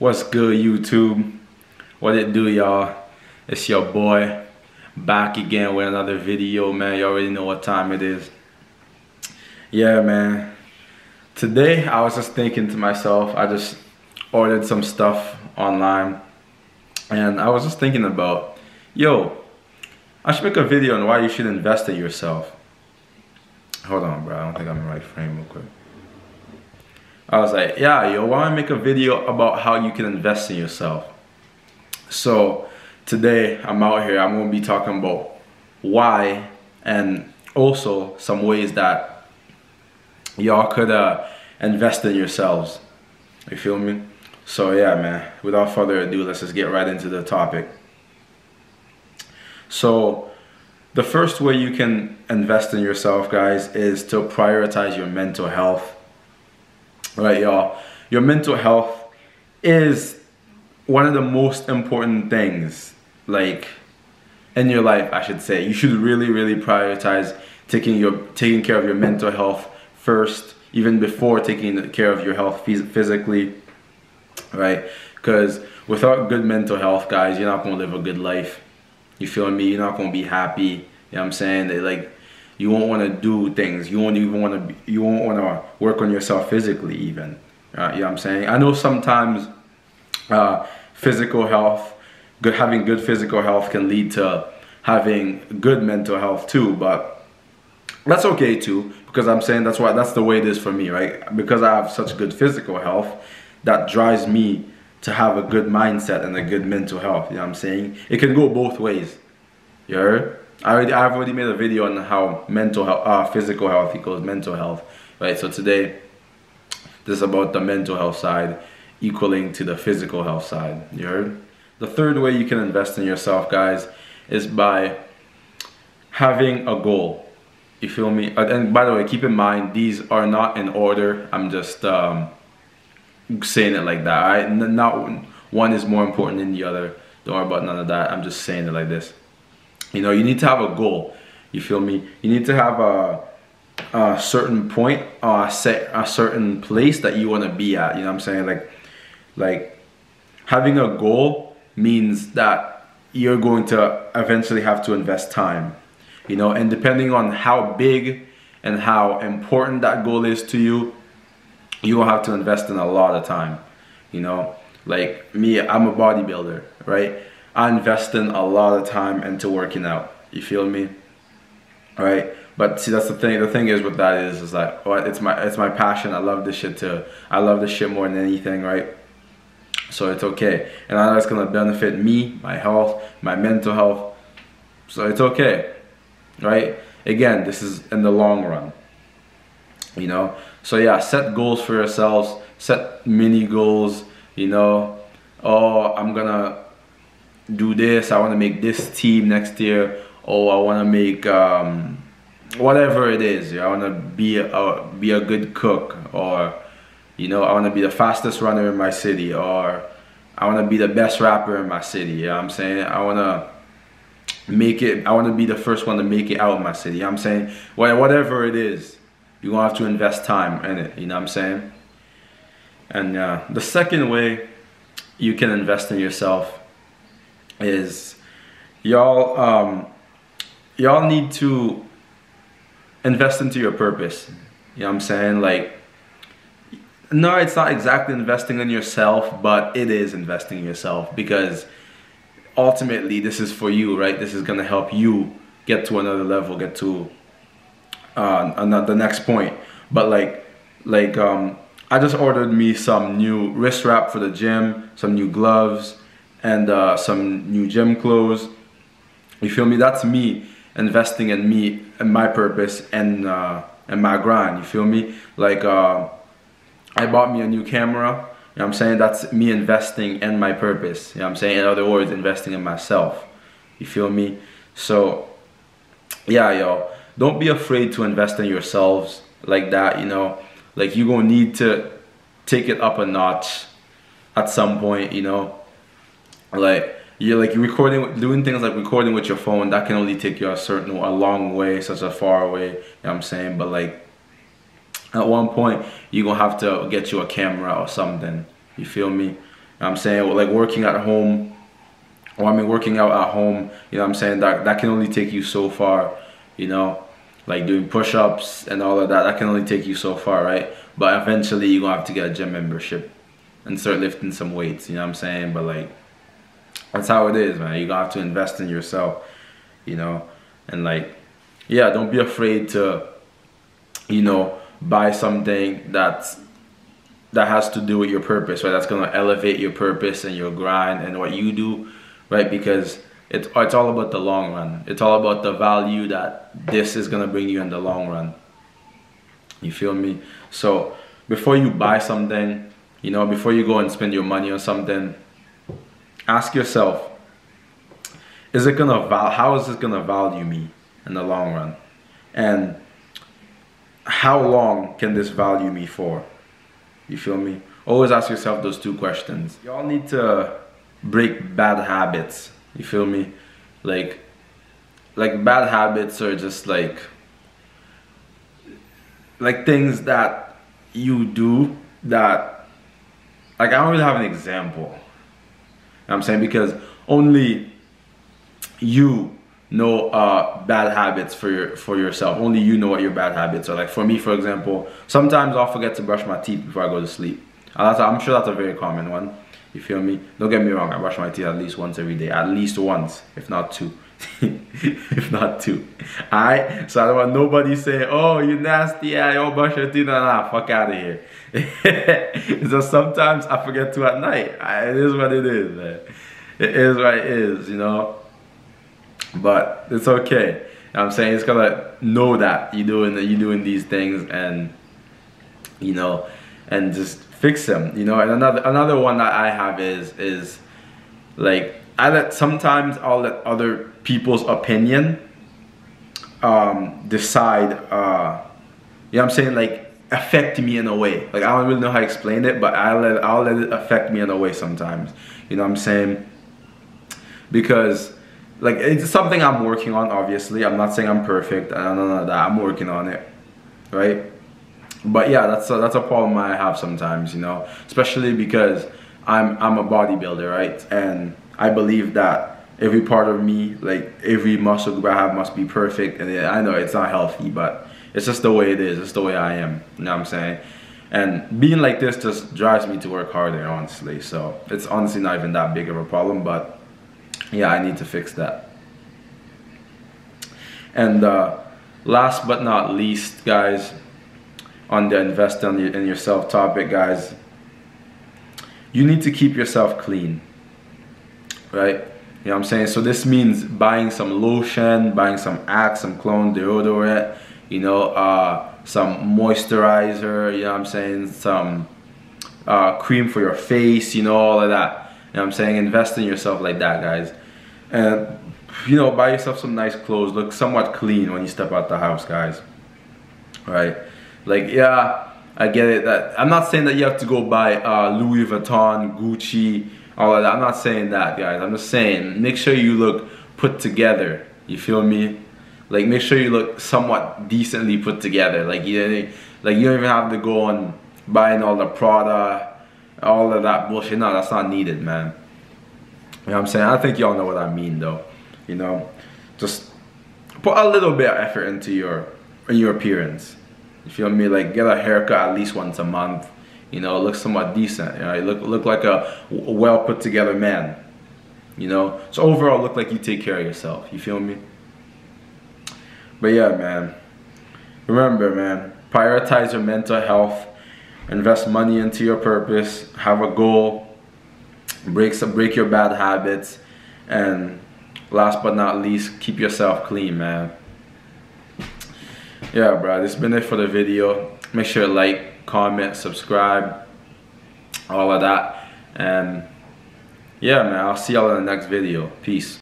What's good, YouTube? What it do, y'all? It's your boy back again with another video, man. You already know what time it is. Yeah, man. Today, I was just thinking to myself, I just ordered some stuff online, and I was just thinking about, yo, I should make a video on why you should invest in yourself. Hold on, bro. I don't think I'm in the right frame real quick. I was like, yeah, yo, why don't I make a video about how you can invest in yourself? So today I'm out here, I'm gonna be talking about why and also some ways that y'all could uh, invest in yourselves. You feel me? So yeah, man, without further ado, let's just get right into the topic. So the first way you can invest in yourself, guys, is to prioritize your mental health right y'all? Your mental health is one of the most important things like in your life i should say. You should really really prioritize taking your taking care of your mental health first even before taking care of your health physically right? Because without good mental health guys you're not to live a good life. You feel me? You're not to be happy. You know what i'm saying? They like you won't want to do things. You won't even want to. You won't want to work on yourself physically, even. Uh, you know what I'm saying? I know sometimes uh, physical health, good having good physical health can lead to having good mental health too, but that's okay too because I'm saying that's why that's the way it is for me, right? Because I have such good physical health, that drives me to have a good mindset and a good mental health. You know what I'm saying? It can go both ways. You heard? I already, I've already made a video on how mental health, uh, physical health equals mental health, right? So today, this is about the mental health side equaling to the physical health side. You heard? The third way you can invest in yourself, guys, is by having a goal. You feel me? And by the way, keep in mind these are not in order. I'm just um, saying it like that. Right? Not one is more important than the other. Don't worry about none of that. I'm just saying it like this. You know, you need to have a goal. You feel me? You need to have a, a certain point, uh, set a certain place that you want to be at. You know what I'm saying? Like, like having a goal means that you're going to eventually have to invest time. You know, and depending on how big and how important that goal is to you, you will have to invest in a lot of time. You know, like me, I'm a bodybuilder, right? I invest in a lot of time into working out. You feel me? Right? But see, that's the thing. The thing is with that is, is like, well, oh, it's my, it's my passion. I love this shit too. I love this shit more than anything, right? So it's okay, and I know it's gonna benefit me, my health, my mental health. So it's okay, right? Again, this is in the long run. You know. So yeah, set goals for yourselves. Set mini goals. You know. Oh, I'm gonna do this. I want to make this team next year. Oh, I want to make um, whatever it is. I want to be a be a good cook, or you know, I want to be the fastest runner in my city, or I want to be the best rapper in my city. You know I'm saying? I want to make it. I want to be the first one to make it out of my city. You know what I'm saying? Whatever it is, you're gonna have to invest time in it. You know what I'm saying? And uh, the second way you can invest in yourself is y'all um, y'all need to invest into your purpose. You know what I'm saying? Like no, it's not exactly investing in yourself, but it is investing in yourself because ultimately this is for you, right? This is gonna help you get to another level, get to uh, another the next point. But like, like um, I just ordered me some new wrist wrap for the gym, some new gloves, and uh, some new gym clothes. You feel me? That's me investing in me and my purpose and uh, and my grind. You feel me? Like uh, I bought me a new camera. You know I'm saying? That's me investing in my purpose. You know I'm saying? In other words, investing in myself. You feel me? So yeah, yo, don't be afraid to invest in yourselves like that. You know, like you gonna need to take it up a notch at some point. You know like you're like recording doing things like recording with your phone that can only take you a certain a long way such a far away you know what i'm saying? But like at one point you're gonna have to get you a camera or something. You feel me? I'm saying? Like working at home or I mean working out at home, you know what I'm saying? That that can only take you so far, you know, like doing push-ups and all of that, that can only take you so far, right? But eventually you're gonna have to get a gym membership and start lifting some weights, you know what I'm saying? But like that's how it is, man. You gotta have to invest in yourself, you know, and like yeah, don't be afraid to, you know, buy something that's that has to do with your purpose, right? That's gonna elevate your purpose and your grind and what you do, right? Because it's it's all about the long run. It's all about the value that this is gonna bring you in the long run. You feel me? So before you buy something, you know, before you go and spend your money on something, ask yourself, is it gonna val how is this gonna value me in the long run? And how long can this value me for? You feel me? Always ask yourself those two questions. Y'all need to break bad habits. You feel me? Like, like bad habits are just like, like things that you do that, like I don't really have an example. I'm saying because only you know uh, bad habits for your for yourself. Only you know what your bad habits are. Like for me, for example, sometimes I'll forget to brush my teeth before I go to sleep. I'm sure that's a very common one. You feel me? Don't get me wrong. I brush my teeth at least once every day. At least once, if not two. if not two. Alright? So I don't want nobody saying, oh, you nasty, you don't brush your teeth. Nah, nah, fuck out of here. so sometimes I forget to at night. It is what it is, man. It is what it is, you know? but it's okay. I'm saying it's gonna know that you're doing you're doing these things and you know and just fix them. You know, and another another one that I have is is like I let sometimes I'll let other people's opinion um, decide. Uh, you know, what I'm saying like affect me in a way. Like I don't really know how to explain it, but I let I'll let it affect me in a way sometimes. You know what I'm saying? Because like it's something I'm working on. Obviously, I'm not saying I'm perfect. and none of that. I'm working on it, right? But yeah, that's a, that's a problem I have sometimes. You know, especially because I'm I'm a bodybuilder, right? And I believe that every part of me, like every muscle group I have, must be perfect. And I know it's not healthy, but it's just the way it is. It's the way I am. You know what I'm saying? And being like this just drives me to work harder, honestly. So it's honestly not even that big of a problem, but yeah, I need to fix that. And uh, last but not least, guys, on the invest in, yourself topic, guys, you need to keep yourself clean, right? You know what I'm saying? So this means buying some lotion, buying some Axe, some clone deodorant, you know, uh, some moisturizer, you know what I'm saying? Some uh, cream for your face, you know, all of that. You know what I'm saying? Invest in yourself like that, guys and you know buy yourself some nice clothes look somewhat clean when you step out the house guys right like yeah I get it. That I'm not saying that you have to go buy uh, Louis Vuitton Gucci all of that. I'm not saying that guys. I'm just saying make sure you look put together. You feel me? Like make sure you look somewhat decently put together. Like you like you don't even have to go on buying all the Prada all of that bullshit. No that's not needed man. You know what I'm saying? I think y'all know what I mean though. You know, just put a little bit of effort into your in your appearance. You feel me? Like get a haircut at least once a month. You know, look somewhat decent. You know, you look look like a well put together man. You know, so overall look like you take care of yourself. You feel me? But yeah, man. Remember, man. Prioritize your mental health. Invest money into your purpose. Have a goal break some break your bad habits and last but not least keep yourself clean man yeah bro this has been it for the video. Make sure to like comment subscribe all of that. And yeah man i'll see y'all in the next video. Peace